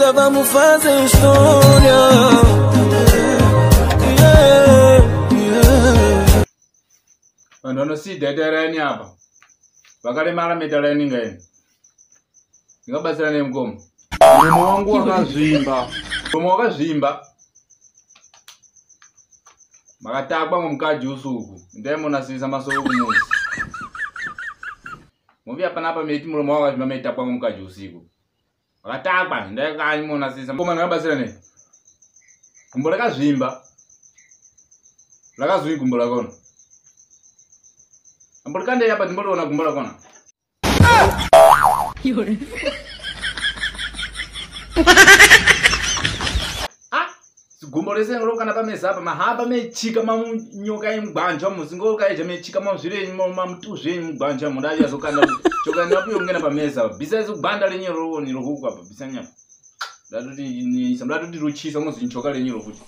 vida vamos fazer história. vanhu vanosiidhaitaraini apa vakaremara mitarainingai ndingabatsira nemukoma mumwe wangu wakazvimba mumwe wakazvimba makatakwa mumukaji usuku ndaimunasivisa masoro kumusi muvi apanapa meti muromo wakazvimba maitakwa mumukaji usiku vakatakwa ndai kanyi mona sisa koma ndakabatsira ne gumbo rakazvimba rakazwi gumbo rakona ambodikandei apa ndimbotoona gumbo rakona You're a gumbo rese ngoro kana pameza apa mahamba mechika mamunyoka yemugwanja muzingo kaija mechika mazvire nyimo mamutu zvenyu mugwanja munda aya zokanda choka napo yongena pameza bisa izo gwanda lenyero ni rokuka apa bisa nyama ndatoti ni samba ndatoti ruchisa mozinchoka lenyero kuti